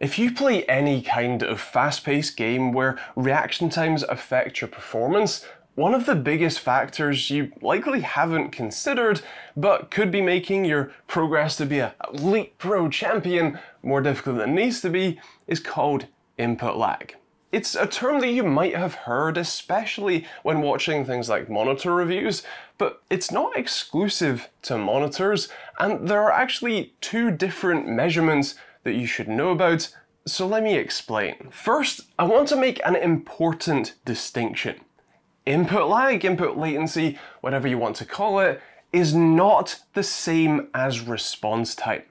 If you play any kind of fast-paced game where reaction times affect your performance, one of the biggest factors you likely haven't considered, but could be making your progress to be a elite pro champion more difficult than it needs to be, is called input lag. It's a term that you might have heard, especially when watching things like monitor reviews, but it's not exclusive to monitors, and there are actually two different measurements that you should know about, so let me explain. First, I want to make an important distinction. Input lag, input latency, whatever you want to call it, is not the same as response time.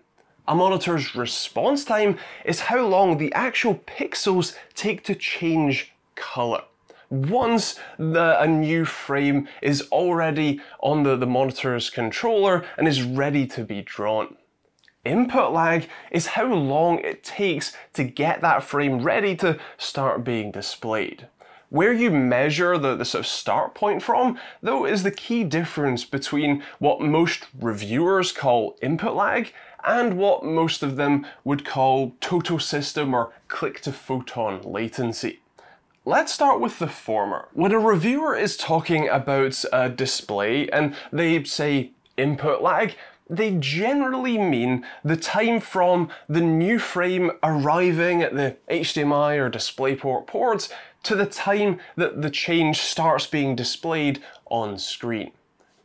A monitor's response time is how long the actual pixels take to change color. Once the, a new frame is already on the, the monitor's controller and is ready to be drawn. Input lag is how long it takes to get that frame ready to start being displayed. Where you measure the, the sort of start point from, though, is the key difference between what most reviewers call input lag and what most of them would call total system or click to photon latency. Let's start with the former. When a reviewer is talking about a display and they say input lag, they generally mean the time from the new frame arriving at the HDMI or DisplayPort ports to the time that the change starts being displayed on screen.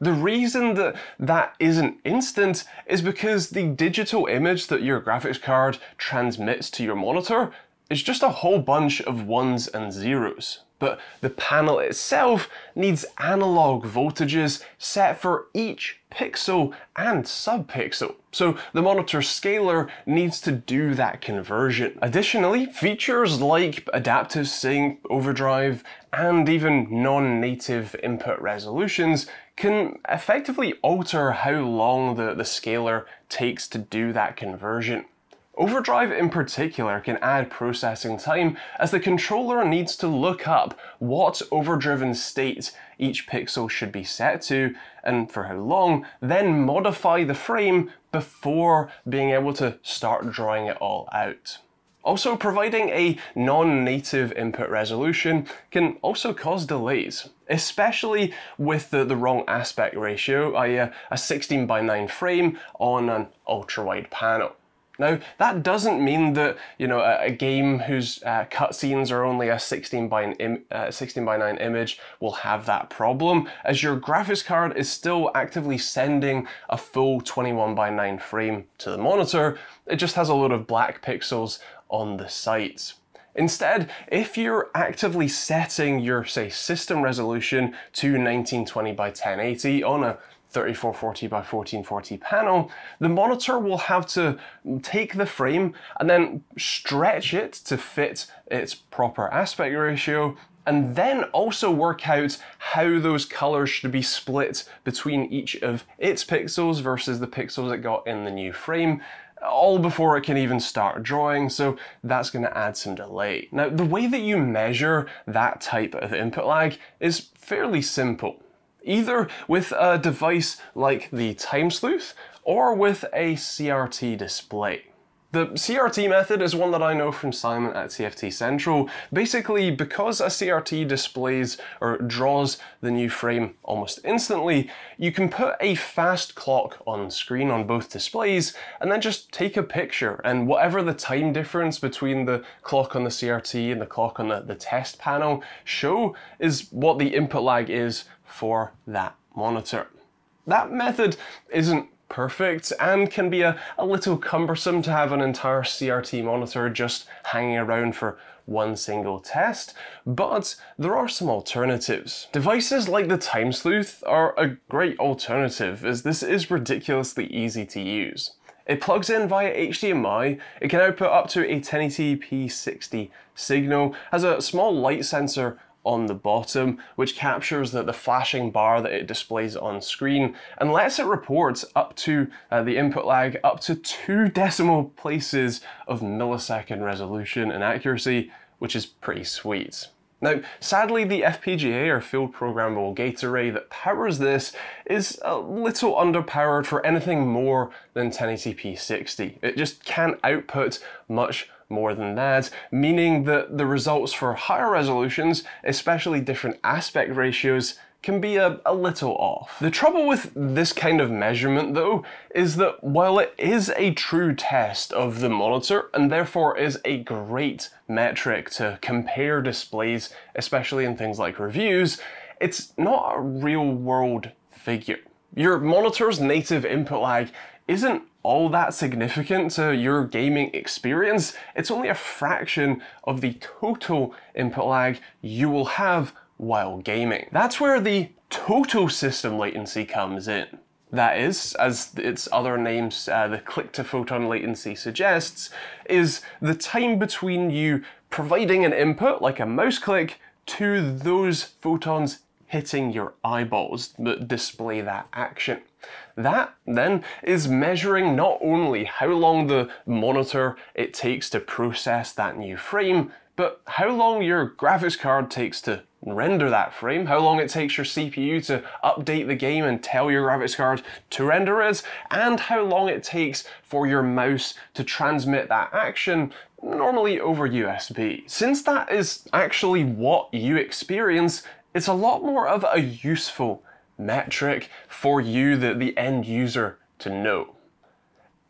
The reason that that isn't instant is because the digital image that your graphics card transmits to your monitor is just a whole bunch of ones and zeros but the panel itself needs analog voltages set for each pixel and subpixel. So the monitor scaler needs to do that conversion. Additionally, features like adaptive sync, overdrive, and even non-native input resolutions can effectively alter how long the, the scaler takes to do that conversion. Overdrive in particular can add processing time as the controller needs to look up what overdriven state each pixel should be set to and for how long, then modify the frame before being able to start drawing it all out. Also, providing a non-native input resolution can also cause delays, especially with the, the wrong aspect ratio, i.e. a 16 by 9 frame on an ultra-wide panel. Now, that doesn't mean that, you know, a, a game whose uh, cutscenes are only a 16 by, uh, 16 by 9 image will have that problem, as your graphics card is still actively sending a full 21 by 9 frame to the monitor, it just has a load of black pixels on the sides. Instead, if you're actively setting your, say, system resolution to 1920 by 1080 on a 3440 by 1440 panel, the monitor will have to take the frame and then stretch it to fit its proper aspect ratio and then also work out how those colors should be split between each of its pixels versus the pixels it got in the new frame all before it can even start drawing, so that's going to add some delay. Now, the way that you measure that type of input lag is fairly simple either with a device like the Time Sleuth or with a CRT display. The CRT method is one that I know from Simon at TFT Central. Basically, because a CRT displays or draws the new frame almost instantly, you can put a fast clock on screen on both displays and then just take a picture and whatever the time difference between the clock on the CRT and the clock on the, the test panel show is what the input lag is for that monitor. That method isn't perfect and can be a, a little cumbersome to have an entire CRT monitor just hanging around for one single test, but there are some alternatives. Devices like the Time Sleuth are a great alternative as this is ridiculously easy to use. It plugs in via HDMI, it can output up to a 1080p 60 signal, has a small light sensor on the bottom, which captures the, the flashing bar that it displays on screen and lets it report up to uh, the input lag up to two decimal places of millisecond resolution and accuracy, which is pretty sweet. Now, sadly, the FPGA or field programmable gate array that powers this is a little underpowered for anything more than 1080p 60. It just can't output much more than that, meaning that the results for higher resolutions, especially different aspect ratios, can be a, a, little off. The trouble with this kind of measurement though is that while it is a true test of the monitor and therefore is a great metric to compare displays, especially in things like reviews, it's not a real world figure. Your monitor's native input lag isn't all that significant to your gaming experience. It's only a fraction of the total input lag you will have while gaming. That's where the total system latency comes in. That is, as its other names, uh, the click to photon latency suggests, is the time between you providing an input, like a mouse click, to those photons hitting your eyeballs that display that action. That, then, is measuring not only how long the monitor it takes to process that new frame, but how long your graphics card takes to render that frame, how long it takes your CPU to update the game and tell your graphics card to render it, and how long it takes for your mouse to transmit that action normally over USB. Since that is actually what you experience, it's a lot more of a useful metric for you, the, the end user, to know.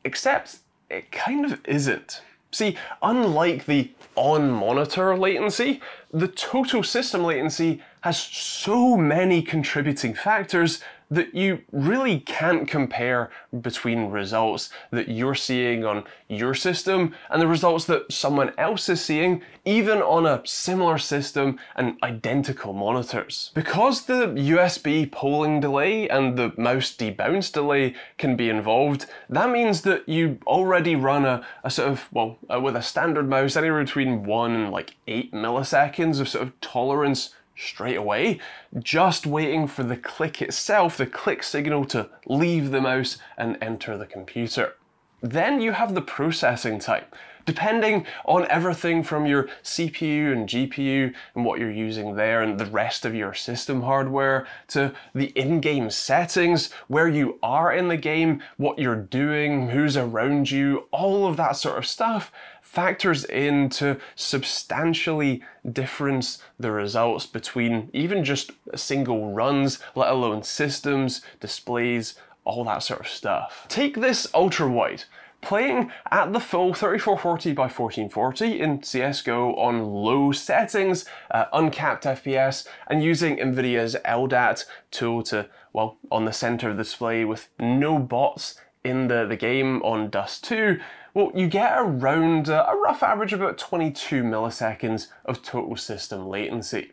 Except it kind of isn't. See, unlike the on-monitor latency, the total system latency has so many contributing factors that you really can't compare between results that you're seeing on your system and the results that someone else is seeing, even on a similar system and identical monitors. Because the USB polling delay and the mouse debounce delay can be involved, that means that you already run a, a sort of, well, uh, with a standard mouse, anywhere between 1 and like 8 milliseconds of sort of tolerance straight away, just waiting for the click itself, the click signal to leave the mouse and enter the computer. Then you have the processing time. Depending on everything from your CPU and GPU and what you're using there and the rest of your system hardware to the in-game settings, where you are in the game, what you're doing, who's around you, all of that sort of stuff factors in to substantially difference the results between even just single runs, let alone systems, displays, all that sort of stuff. Take this ultra wide. Playing at the full 3440 by 1440 in CSGO on low settings, uh, uncapped FPS, and using NVIDIA's LDAT tool to, well, on the center of the display with no bots in the, the game on Dust 2, well, you get around uh, a rough average of about 22 milliseconds of total system latency.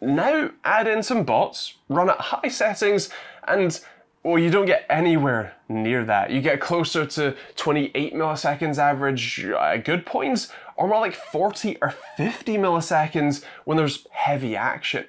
Now add in some bots, run at high settings, and well, you don't get anywhere near that. You get closer to 28 milliseconds average at good points, or more like 40 or 50 milliseconds when there's heavy action.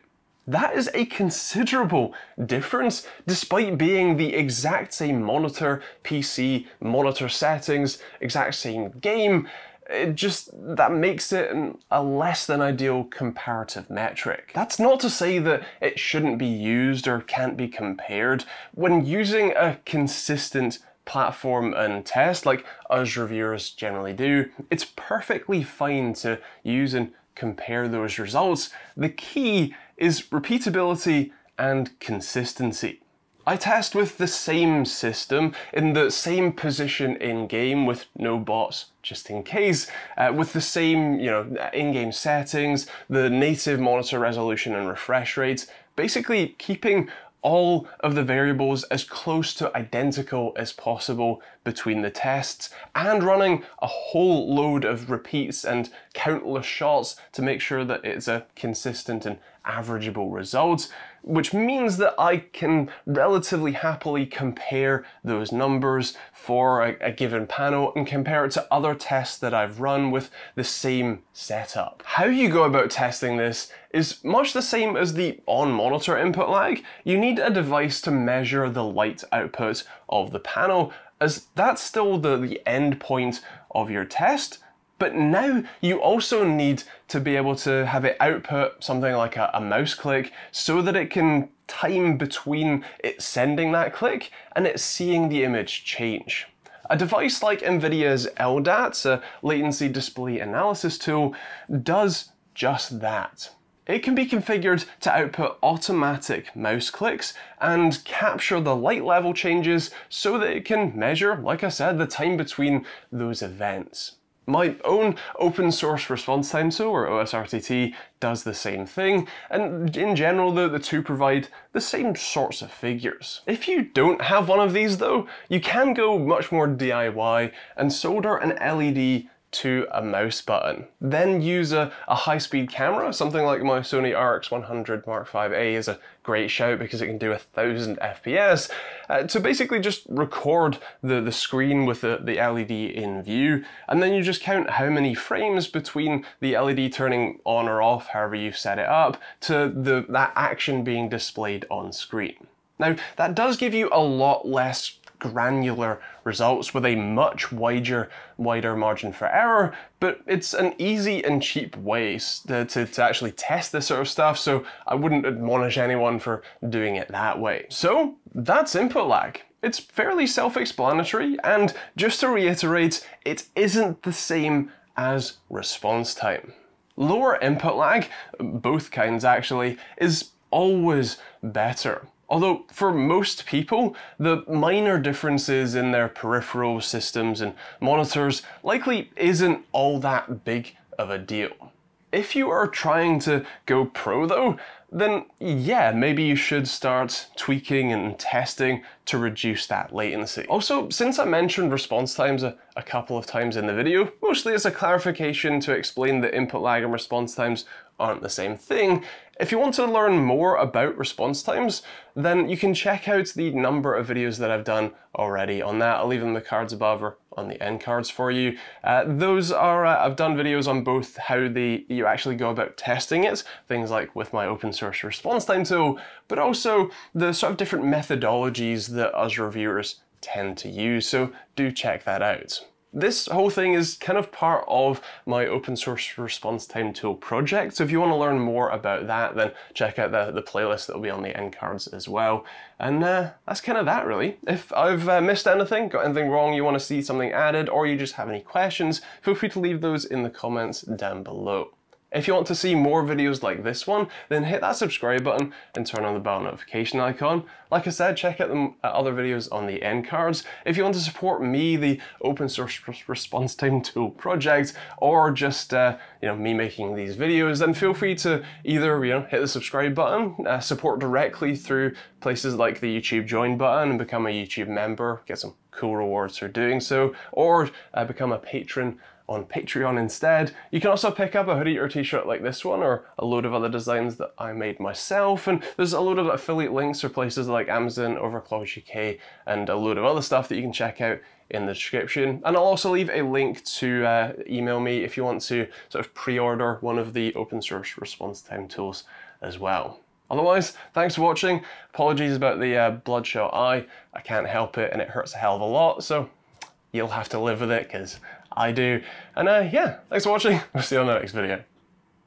That is a considerable difference despite being the exact same monitor, PC, monitor settings, exact same game. It just, that makes it a less than ideal comparative metric. That's not to say that it shouldn't be used or can't be compared. When using a consistent platform and test, like us reviewers generally do, it's perfectly fine to use and compare those results. The key is repeatability and consistency. I test with the same system, in the same position in-game with no bots, just in case, uh, with the same, you know, in-game settings, the native monitor resolution and refresh rates, basically keeping all of the variables as close to identical as possible between the tests and running a whole load of repeats and countless shots to make sure that it's a consistent and averageable result which means that I can relatively happily compare those numbers for a, a, given panel and compare it to other tests that I've run with the same setup. How you go about testing this is much the same as the on-monitor input lag. You need a device to measure the light output of the panel as that's still the, the end point of your test, but now you also need to be able to have it output something like a, a, mouse click so that it can time between it sending that click and it seeing the image change. A device like NVIDIA's LDAT, a latency display analysis tool, does just that. It can be configured to output automatic mouse clicks and capture the light level changes so that it can measure, like I said, the time between those events. My own open source response time tool, or OSRTT, does the same thing, and in general the, the two provide the same sorts of figures. If you don't have one of these though, you can go much more DIY and solder an LED to a mouse button. Then use a, a high-speed camera, something like my Sony RX100 Mark V-A is a great shout because it can do a thousand FPS, uh, to basically just record the, the screen with the, the LED in view, and then you just count how many frames between the LED turning on or off, however you've set it up, to the, that action being displayed on screen. Now, that does give you a lot less granular results with a much wider, wider margin for error, but it's an easy and cheap way to, to, to, actually test this sort of stuff, so I wouldn't admonish anyone for doing it that way. So that's input lag. It's fairly self-explanatory, and just to reiterate, it isn't the same as response time. Lower input lag, both kinds actually, is always better. Although, for most people, the minor differences in their peripheral systems and monitors likely isn't all that big of a deal. If you are trying to go pro though, then yeah, maybe you should start tweaking and testing to reduce that latency. Also, since I mentioned response times a, a, couple of times in the video, mostly as a clarification to explain the input lag and response times aren't the same thing, if you want to learn more about response times, then you can check out the number of videos that I've done already on that. I'll leave them in the cards above or on the end cards for you. Uh, those are, uh, I've done videos on both how the you actually go about testing it, things like with my open source response time tool, but also the sort of different methodologies that us reviewers tend to use, so do check that out. This whole thing is kind of part of my open source response time tool project. So if you want to learn more about that, then check out the, the playlist that will be on the end cards as well. And uh, that's kind of that really. If I've uh, missed anything, got anything wrong, you want to see something added, or you just have any questions, feel free to leave those in the comments down below. If you want to see more videos like this one, then hit that subscribe button and turn on the bell notification icon. Like I said, check out the uh, other videos on the end cards. If you want to support me, the open source response time tool project, or just uh, you know me making these videos, then feel free to either you know hit the subscribe button, uh, support directly through places like the YouTube join button and become a YouTube member, get some cool rewards for doing so, or uh, become a patron on Patreon instead. You can also pick up a hoodie or t-shirt like this one or a load of other designs that I made myself and there's a load of affiliate links for places like Amazon, Overclock UK and a load of other stuff that you can check out in the description. And I'll also leave a link to uh, email me if you want to sort of pre-order one of the open source response time tools as well. Otherwise, thanks for watching. Apologies about the uh, bloodshot eye. I can't help it and it hurts a hell of a lot, so you'll have to live with it because I do. And uh, yeah, thanks for watching. We'll see you on the next video.